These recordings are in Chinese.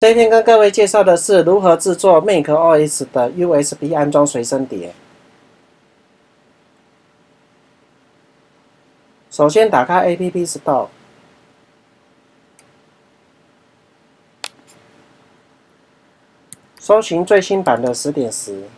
今天跟各位介绍的是如何制作 macOS 的 USB 安装随身碟。首先打开 App Store，搜寻最新版的十点十。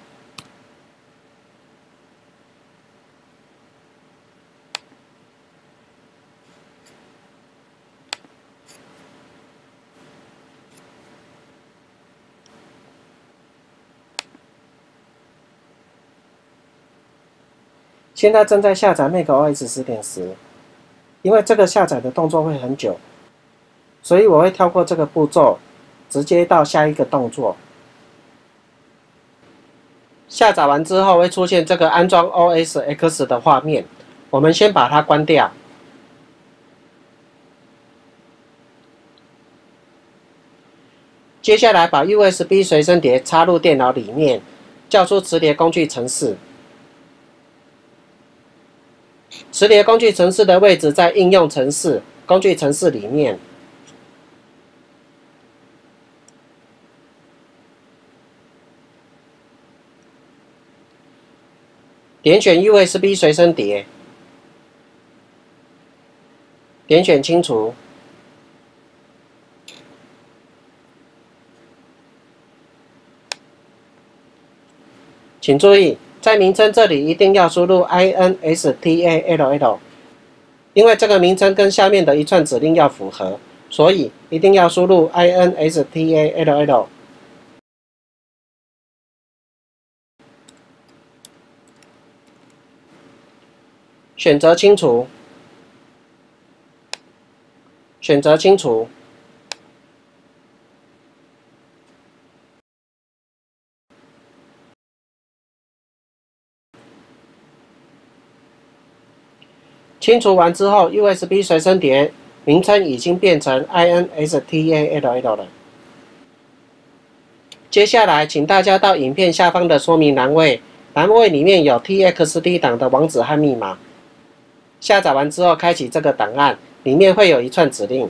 现在正在下载 macOS 十点十，因为这个下载的动作会很久，所以我会跳过这个步骤，直接到下一个动作。下载完之后会出现这个安装 OS X 的画面，我们先把它关掉。接下来把 USB 随身碟插入电脑里面，叫出磁碟工具程式。磁碟工具程式的位置在应用程式工具程式里面，点选 USB 随身碟，点选清除，请注意。在名称这里一定要输入 install，因为这个名称跟下面的一串指令要符合，所以一定要输入 install。选择清除，选择清除。清除完之后，USB 随身碟名称已经变成 install 了。接下来，请大家到影片下方的说明栏位，栏位里面有 txt 档的网址和密码。下载完之后，开启这个档案，里面会有一串指令。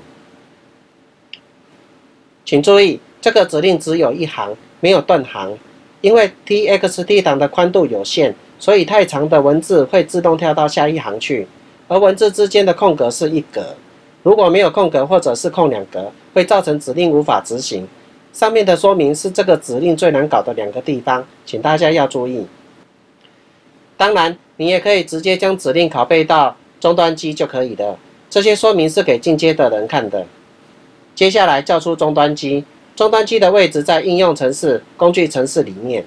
请注意，这个指令只有一行，没有断行，因为 txt 档的宽度有限，所以太长的文字会自动跳到下一行去。而文字之间的空格是一格，如果没有空格或者是空两格，会造成指令无法执行。上面的说明是这个指令最难搞的两个地方，请大家要注意。当然，你也可以直接将指令拷贝到终端机就可以了。这些说明是给进阶的人看的。接下来叫出终端机，终端机的位置在应用程式工具程式里面。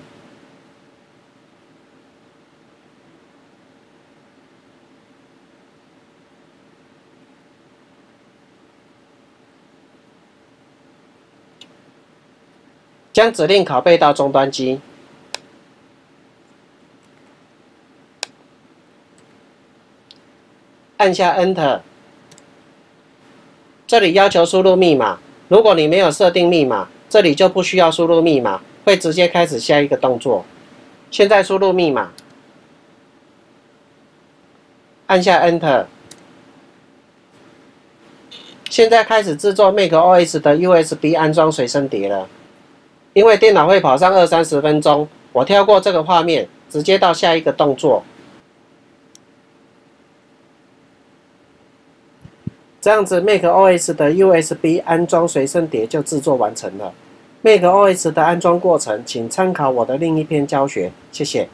将指令拷贝到终端机，按下 Enter。这里要求输入密码，如果你没有设定密码，这里就不需要输入密码，会直接开始下一个动作。现在输入密码，按下 Enter。现在开始制作 macOS 的 USB 安装随身碟了。因为电脑会跑上二三十分钟，我跳过这个画面，直接到下一个动作。这样子，macOS 的 USB 安装随身碟就制作完成了。macOS 的安装过程，请参考我的另一篇教学。谢谢。